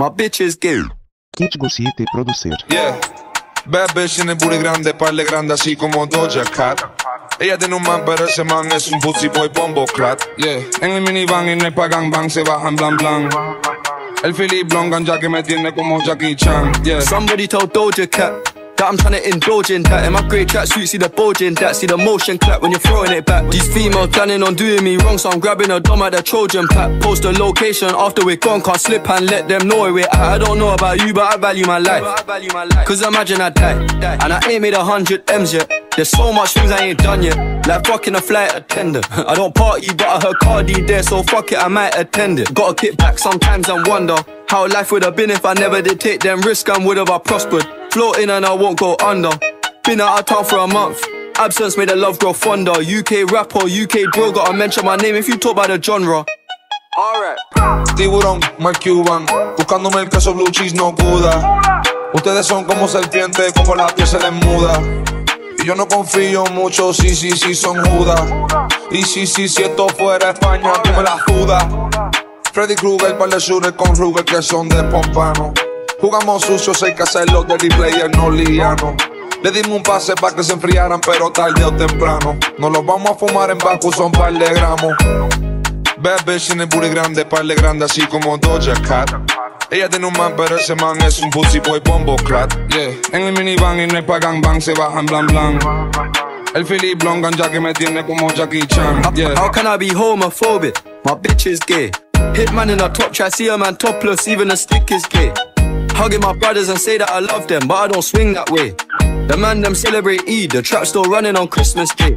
My bitch is gay. Kit Gusite Producer. Yeah. Bad bitch tiene booty grande, parle grande así como Doja Cat. Ella tiene un man, pero ese man es un pussy boy bombo clat. Yeah. En el minivan y en el pagan bang se bajan blan blan. El Philip Blongan ya que me tiene como Jackie Chan. Yeah. Somebody told Doja Cat that I'm trying to indulge in that. In my grey tracksuit, see the bulging. that. See the motion clap when you're throwing it back. These females planning on doing me wrong, so I'm grabbing a dom at the Trojan pack. Post the location after we're gone, can't slip and let them know where we're at. I don't know about you, but I value my life. Cause imagine I die, and I ain't made a hundred M's yet. There's so much things I ain't done yet. Like fucking a flight attendant. I don't party, but I heard Cardi there, so fuck it, I might attend it. Gotta kick back sometimes and wonder how life would have been if I never did take them risks and would have I prospered. Floating and I won't go under. Been out of town for a month. Absence made the love grow fonder. UK rapper, UK bro, gotta mention my name if you talk about the genre. Alright. Tiburón, Mark Cuban. Buscándome el queso blue cheese no guda. Ustedes son como serpientes, como la piel se les muda. Y yo no confío mucho, sí, sí, sí, son judas. Y sí, sí, si esto fuera España, tú me la judas. Freddy Krueger, par de shooters con Ruger que son de pompano. Jugamos sucios, hay que hacerlo de player, no liano. Le dimos un pase para que se enfriaran, pero tarde o temprano. No los vamos a fumar en Baku, son par de gramos. Bad bitch tiene booty grande, par de grande, así como Doja Cat. Ella tiene un man, pero ese man es un pussy boy bombo clat. Yeah. En el minivan y en el pagan bang se bajan blan blan. El Philip Blongan ya que me tiene como Jackie Chan. How can I be homophobic? My bitch is gay. Hitman in a top try, see a man topless, even a stick is gay. Hugging my brothers and say that I love them, but I don't swing that way. The man them celebrate Eid, the trap still running on Christmas Day.